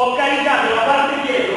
ho caricato la parte dietro.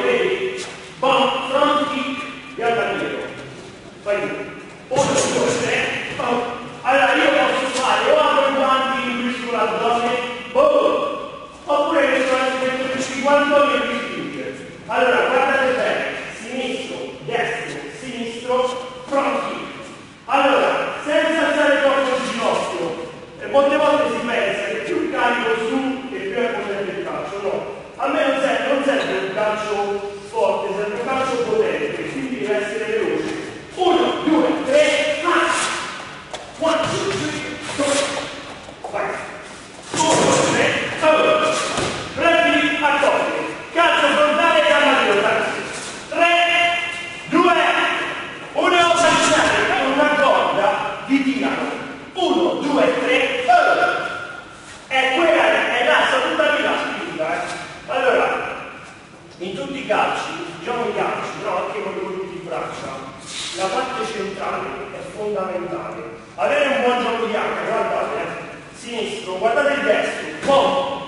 Avere un buon gioco di H, guardate, eh. sinistro, guardate il destro, boom.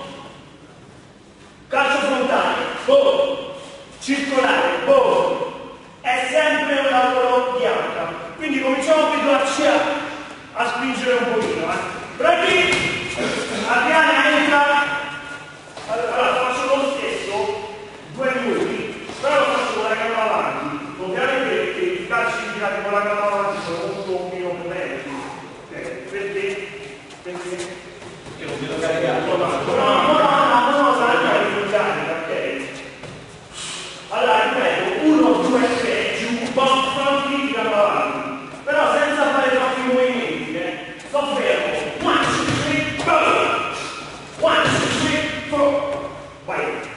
Calcio frontale, boom. Circolare, boom. È sempre un lavoro di H. Quindi cominciamo a abituarci a, a spingere un po' 换一个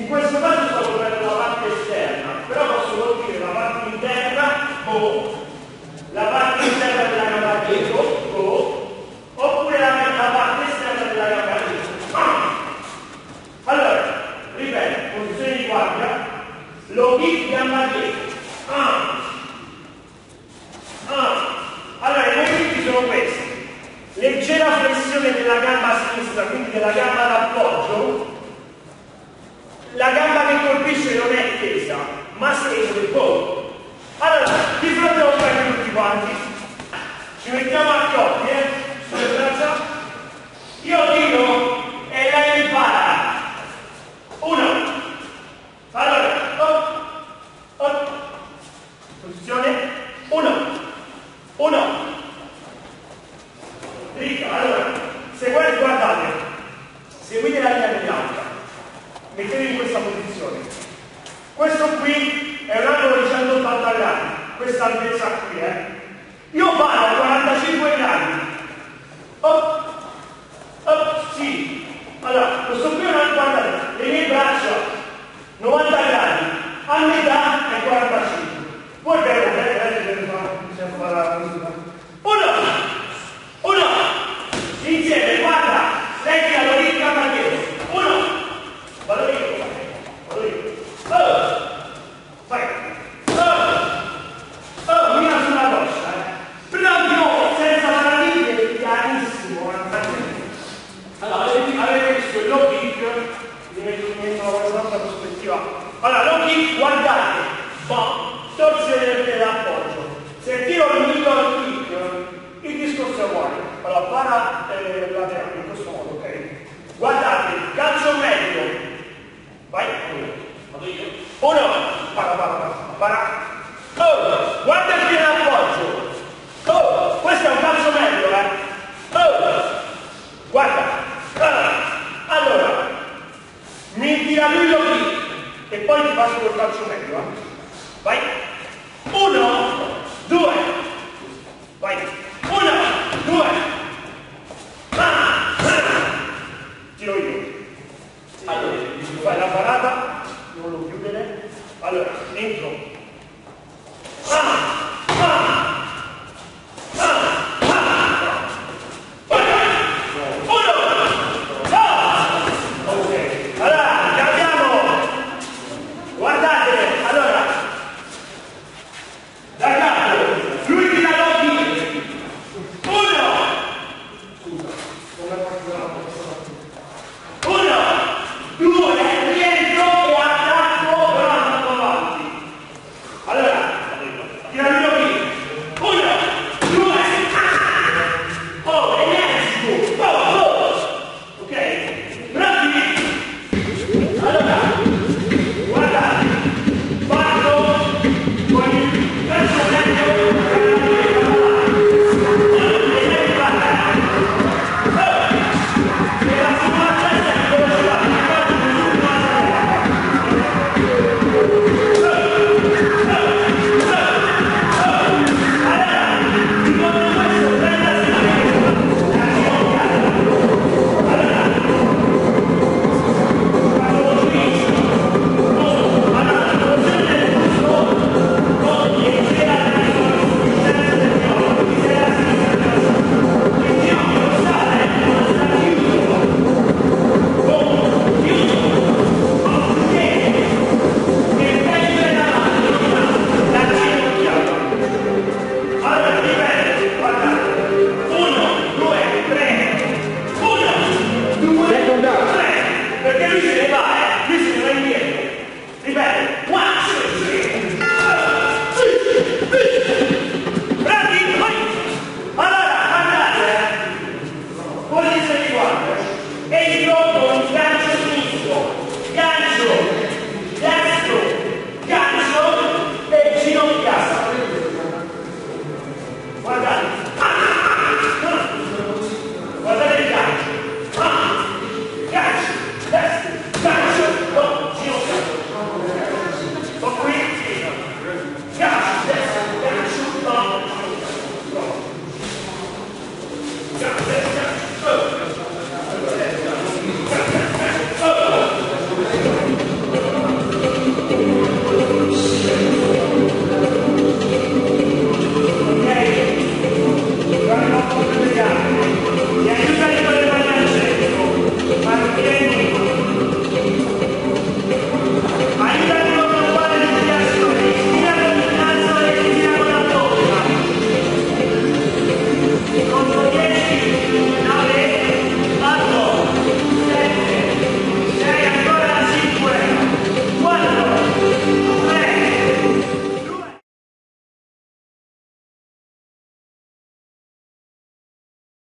In questo caso sto coprendo la parte esterna, però posso colpire la parte interna o la parte interna della gamba dietro o boh. oppure la, la parte esterna della gamba dietro. Allora, ripeto, posizione di guardia, lo low kick, gamba dietro. Ah. Ah. Allora, i movimenti sono questi. Leggera flessione della gamba sinistra, quindi della gamba d'appoggio, la gamba che colpisce non è tesa, ma stesa del colpo. Allora, di fronte a un paio tutti quanti, ci mettiamo a coppie, eh, sulle braccia, io dico e lei mi para. Uno. Allora, op, op. Posizione. Uno. Uno. Rica, allora, se voi guardate, seguite la linea bianca. Mettetevi questo qui è un angolo che ci hanno questa altezza qui, eh. Io vado questo low kick, vi metto un'altra prospettiva. Allora, low kick, guardate, boh, torsione dell'appoggio. Se tiro il mito al kick, il discorso è uguale. Allora, para eh, laterale, in questo modo, ok? Guardate. e poi ti faccio col calcio meglio, eh? Vai. Uno, due. Vai. Uno, due. Ah, ah, Tiro io. Allora, fai la parata, non lo chiudere. Allora, entro.